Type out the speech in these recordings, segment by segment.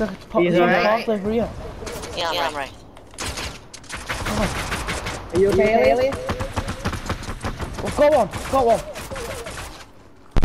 Look, it's pop- He's it's on the alright. path over here. Yeah, I'm right. Are you okay, Elliot? Well, go on, go on.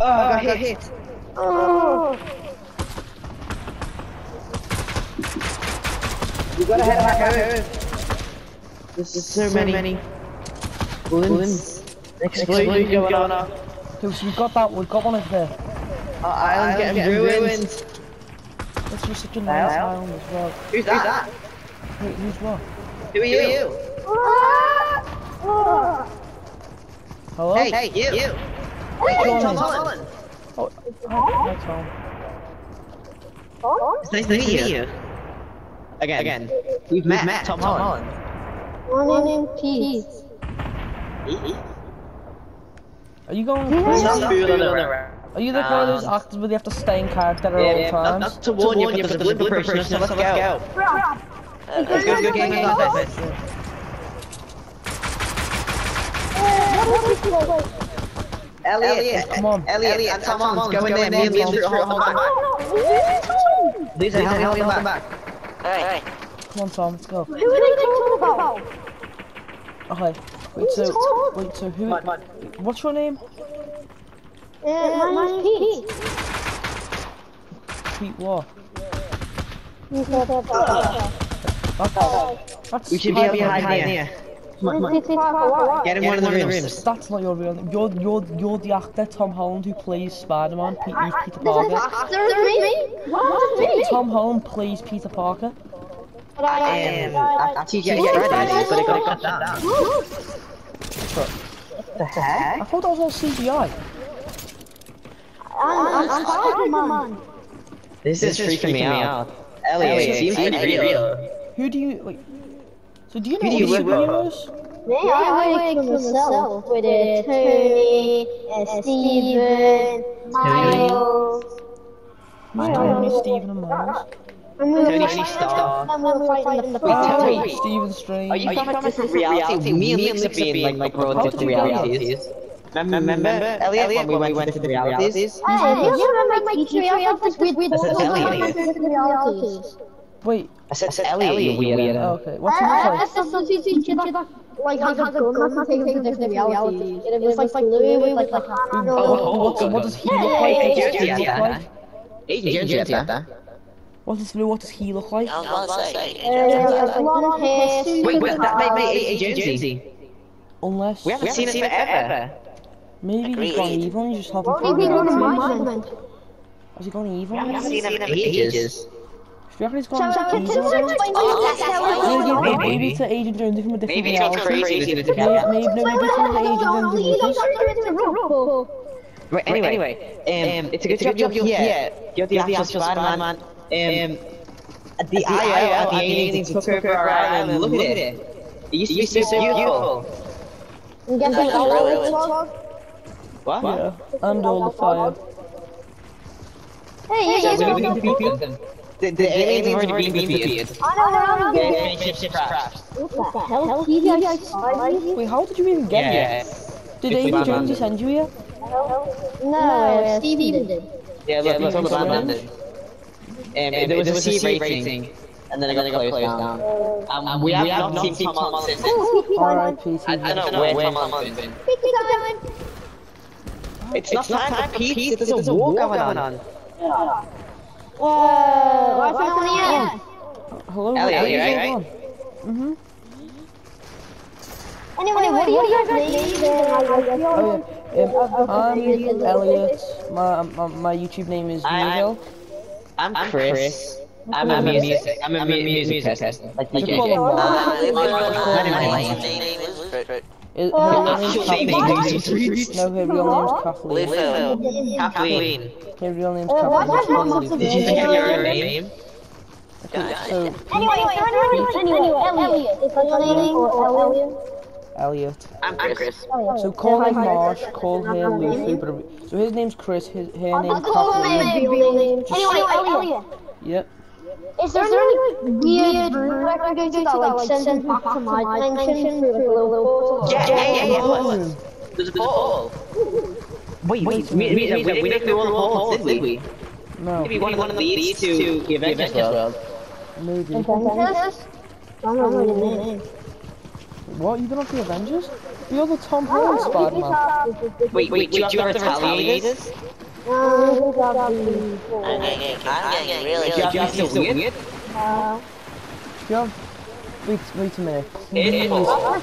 Oh, oh I got hit. hit. Oh. You gotta head back out. There's so, many, many. balloons. Explosions going going on. Okay, so we've got that, we've got one over there. Uh, Our island's getting ruined. This was such a nice Well. island as well. Who's that? Wait, who's what? Who are you? Hello? Hey, hey, you. you. John. Tom Holland. Oh, hi, hi, Tom. It's nice to meet you. Again. Again. We've met, met Tom, Holland. Running in peace. Are you going Stop crazy? fooling around. Are you the one guy who's active where they have to stay in character at Yeah, all yeah, times? not, not to warn you, but there's a blooper person, so let's go. Let's go, go, go, go, go, go. Elliot, uh, Come on. Elliot, and Tom Holland, go in there, me and Liam through a whole back. Lisa, help me hold them back. Hey, Come on, Tom, let's go. Who are they talking about? Okay. Wait, so, wait, so who, what's your name? Uh, my name's Pete. Pete what? You. That's, that's We should be able to hide hiding. here. This is for Get in one of the rooms. That's not your real name. You're, you're, you're the actor, Tom Holland, who plays Spider-Man. Pete, who's Peter Parker. After me? What? Me? Tom Holland plays Peter Parker. But I Um, after you get ready, but it got cut down. The heck? I thought that was all CGI. I'm, I'm Spider-Man. This is freaking me out. Elliot, it seems pretty real. Who do you, like, so do you know Who do you what work for? superheroes? Me, I work for myself with Tony, Steven, Miles. Tony, Steven and Miles. And we were Tony fighting- Stark. and we were fighting the Wait, tell Phantom. me. Stephen Strange. Are you from a different reality? Me and Liam have been like brought into the realities. Remember, remember Elliot, when we went to the realities? Hey, you remember my teacher realities with with said Elliot. realities? Wait, I said, Elliot, you weirdo. oh, okay. What's I your I name? said some teacher that like has a gun that can take him to different realities. It was like like blue with like like Oh, What, what does he look like? What does he yeah, look yeah. like? Agent Jetta. What does what does he look like? I was about to say. uh, blonde hair, Wait, wait, that made super me Agent Jonesy. Unless We haven't seen it forever. Maybe he's gone Agreed. evil and you just haven't What do you figured mean it on out. my dimension? Has he gone evil? We haven't Do seen him in ages. you reckon he's So, gone so can evil? someone explain Oh, what that's the hell how is I going Maybe, on? maybe, maybe it's an Agent Jones from a different Maybe it's gone reality. crazy in a different Maybe, reality. maybe, no, maybe it's from the Agent Jones Lucas. Right, anyway, anyway, um, it's a good job you're here. You're the actual Spider-Man. Um, the IO at the aliens took over our island. Look at it. It used to be so beautiful. I'm guessing all of it was. What? Yeah, and all the fire. Hey, you guys So we to them. The, the aliens have already been defeated. I know where I'm The going. spaceship ship crashed. What the hell? You guys spies? Wait, how did you even get here? Yeah. Did It's Agent the Jonesy send you here? No, Stevie did. Yeah, look, look, look, Strange. Batman did. Um, there was a C rating, and then it got closed down. Um, we have not seen Tom Holland since. Alright, Pete. I I don't know where Tom Holland's been. It's not time for Pete, there's a war going on. Whoa, what's on the air? Hello, Elliot, what you right, right? Mm-hmm. Anyway, what do you guys names? Oh yeah. Um, I'm Elliot. My, my my YouTube name is I- Neil. I'm Chris. I'm a music. I'm a mu- music test. Like Just you call him Uh, Mark. my My name name is Is- Her real name's name Kathleen. is Reese. No, her real name's Kathleen. Little. Kathleen. Her real name's Uh, what Kathleen. happened Just call her to Did you Lisa. think of your own name? Okay, so Anyway, anyway, anyway, Elliot. Is that your name or Elliot? Elliot. I'm Chris. So call him Marsh. Call her Lucy. But so his name's Chris. His her I'll name's call Kathleen. him real name. Anyway, Elliot. Yep. Is there any like weird room I can go to that like sends me back to my dimension through like a little portal? Yeah, yeah, yeah, yeah. Room. There's a portal. Wait, wait, we, we, we, we didn't go through all the holes, did we? No, Maybe one of them leads to the Avengers World. maybe. Avengers? I'm not reading it. What? You been off the Avengers? You're the Tom ah, Holland Spider-Man. Wait, wait, do you have the retaliators? No, we I'm getting, I'm getting really, Do you have really weird? Uh, Yeah. Wait, wait a minute. It was. Um,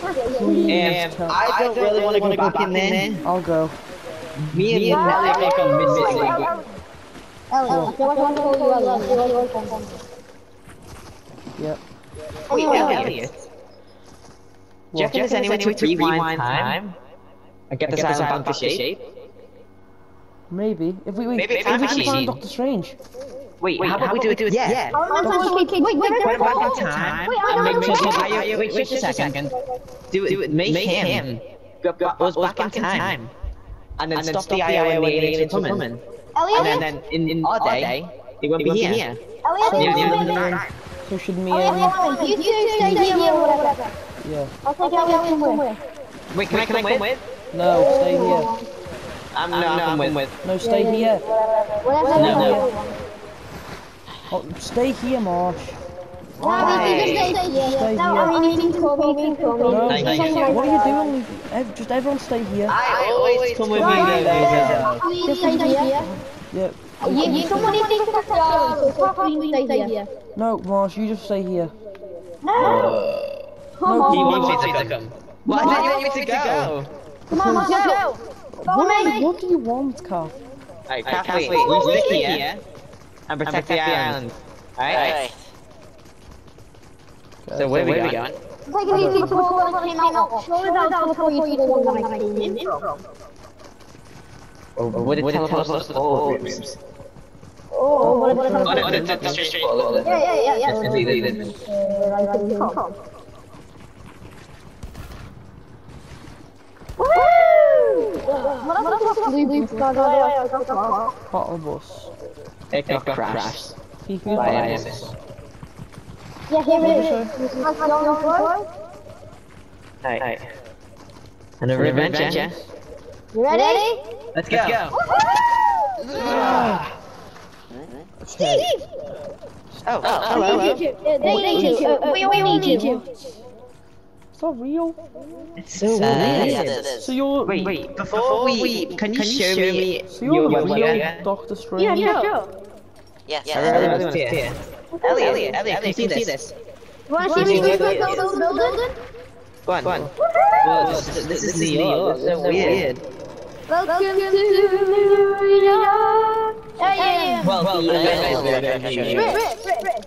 tell- I don't really want to go back in there. I'll go. Me and Elliot make a mid-mid Elliot, I feel like I want to call you Elliot. You always want to- Yep. Wait, Elliot. Elliot. Do you reckon there's any way to rewind time? And get this island back to shape? Maybe. If we, we Maybe if we can find Doctor Strange. Wait, how about we do it? Yeah. I want to wait, wait, wait, Go wait, back in wait, time wait, I and know make what sure. I'm Wait, wait, wait, just a second. Do it. Make him go back us back in time, and then stop the IO and the aliens from coming. Elliot? And then in in our day, it won't be here. Elliot, Yeah, yeah, Elliot, yeah. Elliot, So should me Elliot, and Elliot, you two stay here or whatever. yeah. I'll take Elliot somewhere. Wait, can I come with? No, stay here. I'm no, I'm with. No, stay here. Whatever. No, Elliot. Oh, stay here, Marsh. No, we can just stay here. Stay No, here. I mean, you can call me, you can call me. No, Nice, nice. what are you doing? Just everyone stay here. I always come with Right, me. Please uh, stay here. Yeah. You, you somebody thinks that's so Kathleen stay here. No, Marsh, you just stay here. No! Come No, on, He wants on, me to come. Why did you want me to go? come on, let's go! Follow What, what do you want, Kath? Alright, Kathleen, you stick here and protect the island. Alright? Alright. So where are we going? Take it easy before I came out. Show it out before you see the one that I came in. Would it tell us the whole rooms? Oh, what what Oh, no, no, that's just straight forward. Yeah, yeah, yeah, yeah. That's easy. Woo! Battle bus. It got crashed. He can By bottle an bus. Yeah, here it is. Let's go on board. Alright. Another adventure. You ready? Let's go. Steve! Oh, Oh, They need you. Uh, They need you. We all need you. It's not real. It's so Yes, weird. it is. So you're Wait, wait, before we, can you show me so you're the your real weapon? Doctor Strange. Yeah, yeah, sure. Yes, I yes. really want to see it. Elliot, Elliot, can you see this? You wanna see me go build the building? Go on, go on. Well, this, this is New York. It's so weird. Welcome to New York. Yeah, yeah. Well, Well, the yeah, Avengers yeah, are yeah, New yeah, York. Rip, rip, rip.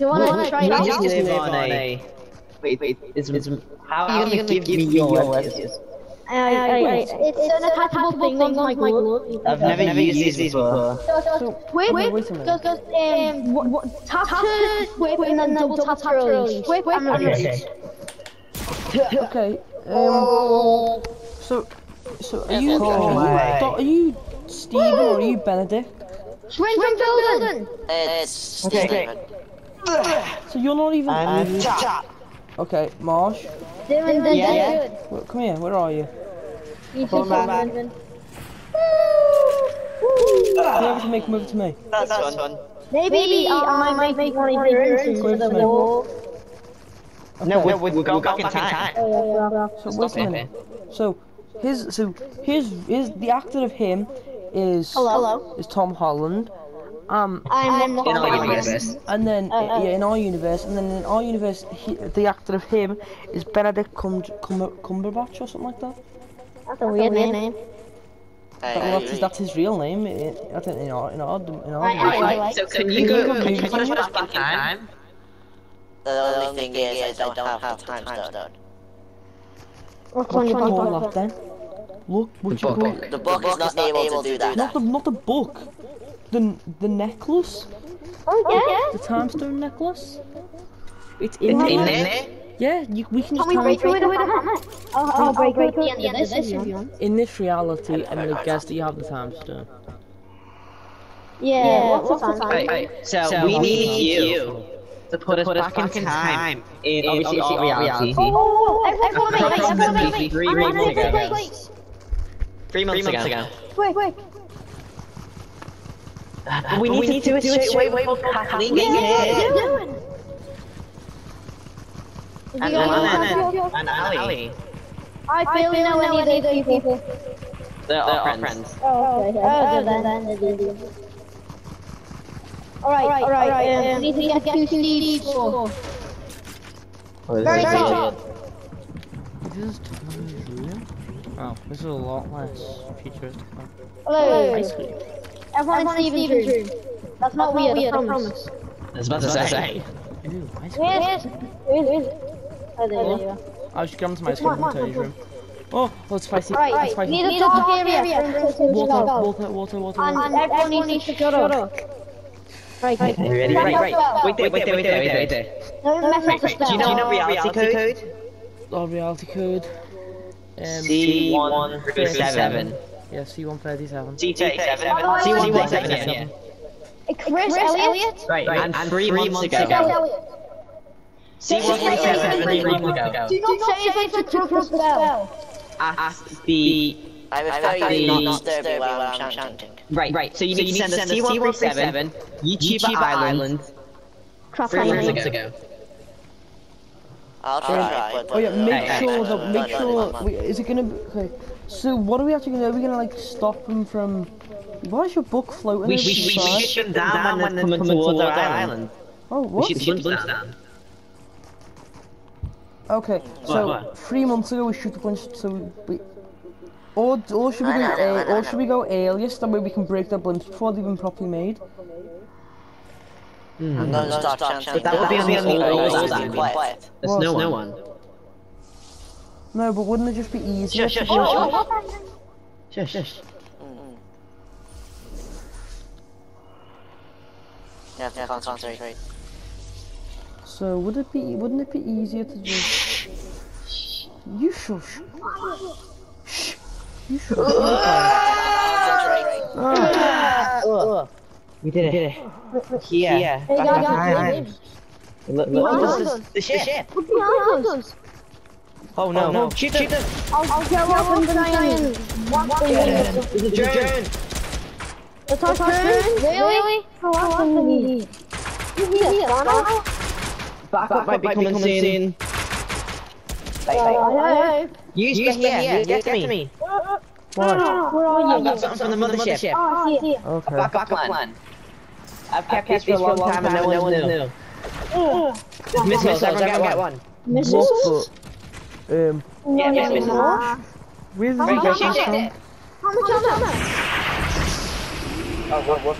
You wanna eh? try it We out? just live on a. Wait, wait. It's, it's, how are you gonna give me your weapons? Uh, uh, It's an attachable thing on my glove. I've never used these before. Whip, Wait, wait a minute. Just, just, um, what, what, tap to whip and then double tap to release. Whip and then release. Okay. Um. So, so are you? Oh are, my. you are you Stephen or are you Benedict? Swing from building. It's Okay. Steven. So you're not even. I'm top. Okay, Marsh. Doing the Yeah. good. Well, come here. Where are you? You Come two back. Steven. Come over to me. Come over to me. That's fun. Maybe uh, I might make one of your inches Go to the to me. wall. No, we, we, we go back in time. Oh, yeah, yeah. So wait a minute. So his so his his the actor of him is Hello. is Tom Holland. Um, I'm In our universe. and then Uh, uh. yeah, in our universe, and then in our universe, he, the actor of him is Benedict Cum, Cum, Cumberbatch or something like that. That's a weird name. That- well, that's, his, that's his real name. It, I think in our in our in our. I- I- universe. I- So can you go? Can Can you you put us go back in time? The only thing is, I don't have the time stone. What's What on you your book? then? Look, what you call book. The book is not able to do that. not the not the book, the the necklace, Oh, yeah? the time stone necklace. It's In in there. there? Yeah, you, we can Can just we break it with a hammer? I'll, I'll break it the end of this if you want. In this reality, I'm gonna guess that you have the time stone. Yeah, what's the time? Right, so, we need you to put, us back, in time. In obviously, our reality. Oh, everyone make, everyone Approximately make, three I'm rings gonna ago. take place. Three months, ago. Quick, quick. But we, need, to do it straight away before Kathleen gets here. doing? And Anna and Ali. I barely know any of these people. They're our friends. Oh, okay. Oh, then, then, then. Alright, alright, alright. Um, we need to get two Steve's score. Very top. This is totally Oh, this is a lot less futuristic. Hello. Ice cream. Everyone in Steven's room. That's not weird, I promise. I was about to say. Ooh, ice cream. Where is it? Where is it? Oh, there you are. I should come to my school and tell you room. Oh, that's spicy. Right, that's right. spicy. Need a dark area for him to Water, go. water, water, water, And water. everyone needs to shut up. Right, Are you ready? Right, right. Wait there, wait there, wait there, wait there. Don't mess up the Do spell. you know, do you know reality code? Oh, reality code. Um, C137. Yeah, C137. C37. C137, yeah. Chris, Elliot? Right, and three months ago. C137, three months ago. Do not say anything to cross the spell. At the... I refer you to not disturb me while I'm chanting. Right, right. So you need to send us C137, YouTuber Island, Cross three months ago. I'll try, but... Oh yeah, make Hey, sure hey, that make sure. Wait, is it gonna? Be, okay. So what are we actually gonna? do? Are we gonna like stop them from? Why is your book floating? We over the should side? shoot them down when they're coming towards our island. Oh We what? should shoot them down. Okay, so what? three months ago we shoot a bunch. So we. Or, or should we I go? know, I know, I know, or should we go alias? That way we can break their blimps before they've even properly made. I'm going to start chanting. that would be on the That's old all island. I'm quiet. There's Well, no one. No, but wouldn't it just be easier? Shush, to shush, do- shush. Shush, oh, oh. shush. Mm. You have to concentrate. So would it be? Wouldn't it be easier to just? You shush. Shh. You shush. Concentrate. We did it. Yeah. Hey, Back guys, up guys, behind. guys. Look, Behind look, us. this is the ship. Look behind us. Oh no, oh, no. Shoot them. I'll, I'll go up and try and whack them. There's a drone. The top turn? Really? How often do you need? You need it, Donna? Back up might be coming soon. I know. You get here. You get to me. Why? Where are I've you? got something from the mothership. Oh, I see it. Okay. Back up plan. I've kept this for a long time and no one knew. There's missiles. Everyone get one. Missiles? Um. Yeah, yeah, missiles. Where did How you much get ammo? from? How much ammo? Oh, what, what?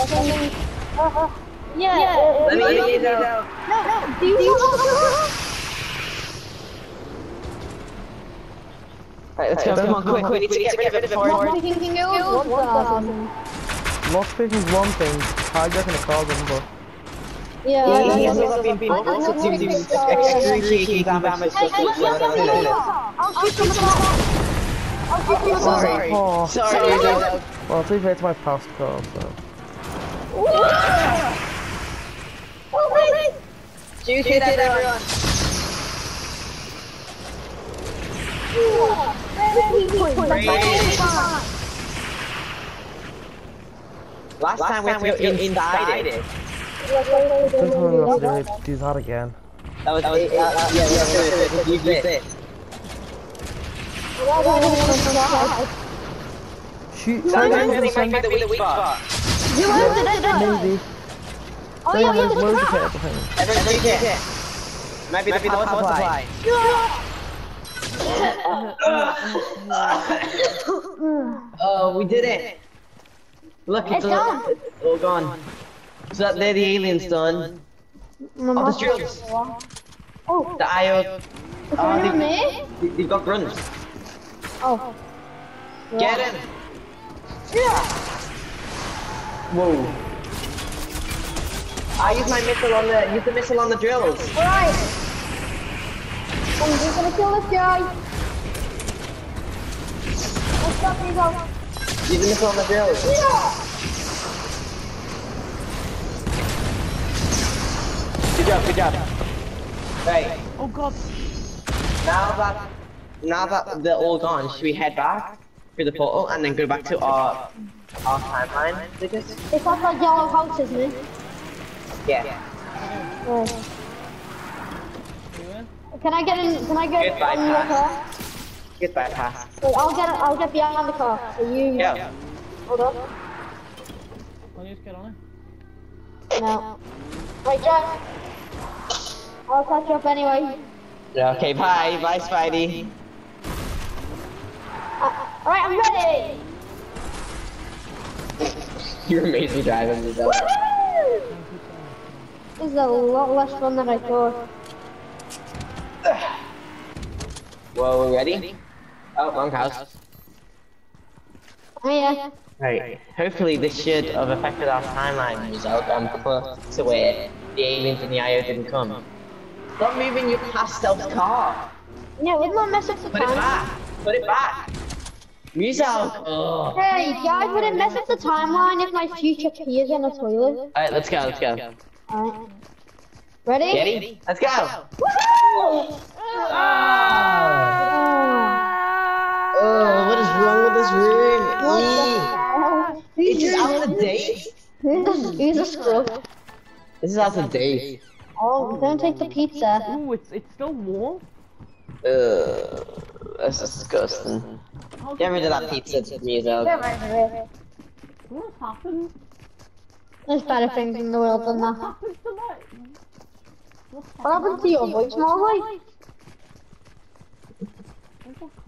Okay. Uh, uh, Yeah. uh, Let me get you down. No, no. Do you want to Right, let's go. Come on, quick, quick. We need to get rid of it before What do you think it was? One thousand. Lost picking is one thing. Hijacking a car gun, but Yeah. Yeah, yeah, yeah, yeah. yeah, been I know built to what do it is. excruciating damage. Hey, hey, let me off the car. I'll shoot from the car. I'll shoot from the car. Sorry. oh, Sorry, Joe. well, to be fair, it's my past car, so. Shoot it at everyone. Last time we had to go inside it. Don't tell me what to do. Do that again. That was, uh, uh, yeah, yeah, yeah, yeah, use this. Shoot. That Try might to be send the weak spot. maybe. Oh, Try yeah, to yeah, load the the kit car. at the thing. Everyone take it. Might be the power supply. Oh, we did it. Look, it's, It's all, done. it's all gone. So that there the aliens done. Oh, the drills. Oh, The IO. is Oh, there uh, anyone they, there? they- they've got guns. Oh. Get him. Yeah! Whoa. I use my missile on the use the missile on the drills. Alright. Oh, I'm just gonna kill this guy. Let's go, Pico. The missile on the drills. Good job, good job. Right. Oh god. Now that now that they're all gone, should we head back through the portal and then go back to our our timeline? Because It's like that yellow house, isn't it? yeah, Yeah. Can I get in? Can I get Goodbye, on your pass. Car? get bypass. Wait, I'll get. I'll get behind the car. So you. Yeah. Hold on. Can you just get on it? No. Wait, Jack. I'll catch you up anyway. Yeah, okay, bye, bye, Spidey. Uh, Alright, I'm ready! You're amazing driving me though. This is a lot less fun than I thought. Well, we're ready? Oh, wrong house. Oh yeah. Right. Hopefully this should have affected our timeline result and put to where the aliens and the IO didn't come. Stop moving your past stealth car. Yeah, would not mess up the Put it time. back. Put it back. Result. Oh. Hey, guys, would it mess up the timeline if my future peers in the toilet? Alright, let's go, let's go. Alright. Ready? Ready? Let's go! Woohoo! Oh, Oh, what is wrong with this room? What the hell? It's Who's out of date. Who's who's a screw? This is out of date. Oh, oh don't take the pizza. Ooh, it's it's still warm. Ugh, that's disgusting. Get rid of that pizza, Muzo. What happened? There's better things in the world than What that. happened to my? What happened to your voice, Molly? Where's my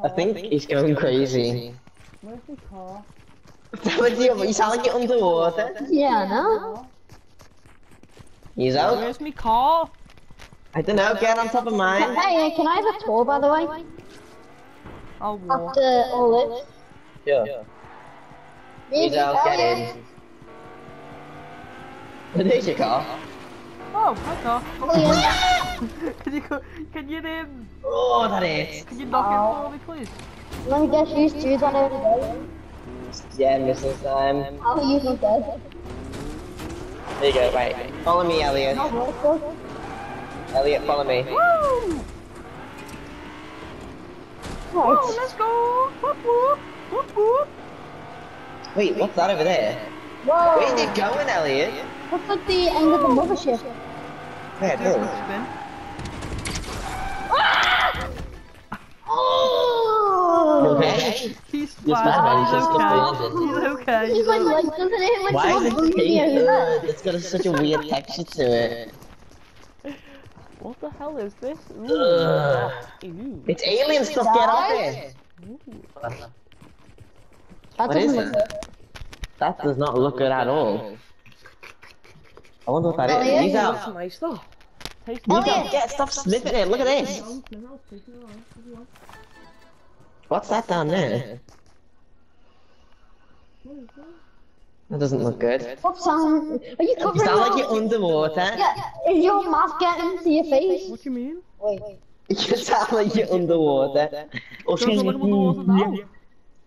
I think he's going crazy. Where's my car? you sound like you're underwater. Yeah, no? He's out. Where's my car? I don't know, get on top of mine. Hey, can I have a tour, by the way? I'll walk. After all this. Sure. He's out, oh, get in. There's your car. Oh, hi car. Oh, Elliot, can you go, can you um, Oh, that is. can you knock Oh. it for me, please? let me guess whose shoes on every day. Yeah, missing time. I'll use them dead. There you go, right. Follow me, Elliot. Elliot, follow me. Woo! Oh, let's go! Whoop whoop! Whoop whoop! Wait, what's that over there? Whoa! Where are you going, Elliot? Looks like the end of the mothership. Yeah, it does. Okay. He's Yes, fine. man, He's he's just okay. He's okay. He's like, like, doesn't it? Like, Why is it pink? It's got a, such a weird texture to it. What the hell is this? Ooh. Ugh. Ew. It's alien stuff, get off it! That What doesn't look it? good. That does not look good at all. I wonder what oh, that is. Elliot? He's That's out. nice though. Tastes Elliot! out. Get, stuff sniffing it. Look at this. What's that down there? That doesn't look good. What sound? Are you You covering sound like your- you're underwater. Yeah, is your mask getting to your face? What do you mean? Wait. You sound like you're underwater. Or Doesn't look underwater.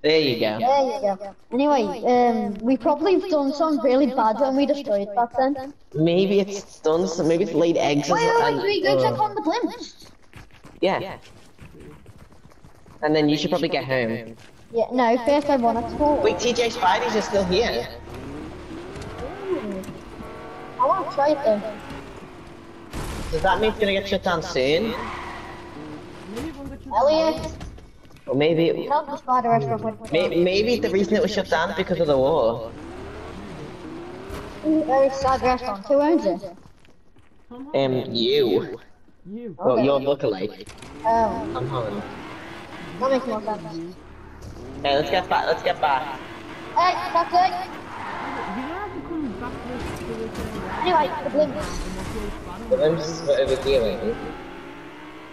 There you go. There you go. Anyway, um, we probably have done something really bad when we destroyed that then. Maybe it's done. So maybe it's laid eggs. Wait, wait, and- wait, we go uh, check on the blimps. Yeah. And then you should probably get home. Yeah, no, first I want to talk. Wait, TJ Spidey's are still here. I want to try it though. Does that mean it's gonna get shut down soon? Elliot, Or maybe, not the spider restaurant. with- maybe the reason it was shut down is because of the war. Very sad restaurant. Who owns it? Um, you. You. Well, Okay. you're lookalike. Oh, I'm Holland. That makes more sense. Hey, let's get back. Let's get back. Hey, that's it. You to come back to to this. Anyway, the blimps. The limbs were over here, wait.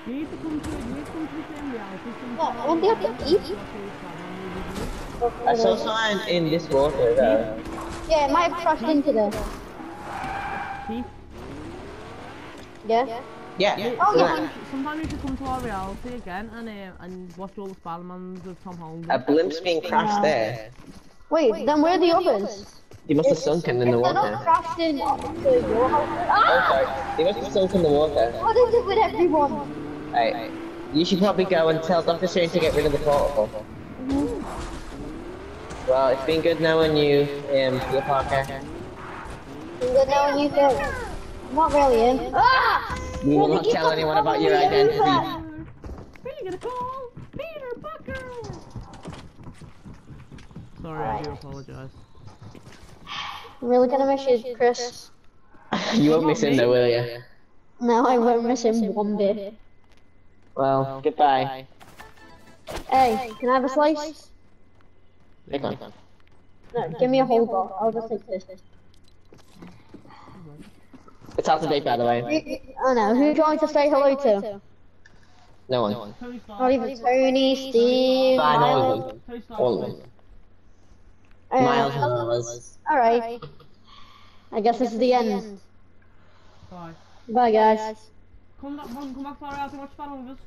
You need to come to, you need to come to the same reality. Yeah, when they have to eat. I saw someone in this water though. Yeah, it might have crashed into them. Keith, Yeah. Yeah. Oh, yeah. sometimes, sometimes you should come to our reality again and uh, and watch all the Spider-Mans with Tom Holland. A blimp's being crashed there. Wait, Wait, then where are the others? He must have sunken in the They're not water. crashed in to your house. Oh, Ah! He must have sunk in the water. What is it with everyone? Right. You should probably go and tell Dr. Strange to get rid of the portal. Well, it's been good knowing you, um, Peter Parker. You good now you go. Not really in. Ah! We will Well, not tell anyone about your calling me identity. Luther. Really gonna call Peter Parker. Sorry, I do apologize. I'm really gonna miss you, Chris. you won't miss him though, will you? No, I won't miss him one bit. Well, goodbye. Hey, can I have a slice? Take one. No, give me a whole bar. I'll just take this. It's out of date, by the way. Oh no, who do you want to say hello to? No one. Tony Not even Tony, Steve, Fine, all Miles. of them. All of them. Uh, Miles Morales. Alright. I guess this is the end. Bye. Bye guys. Come back, come back to our house and watch Battle with us.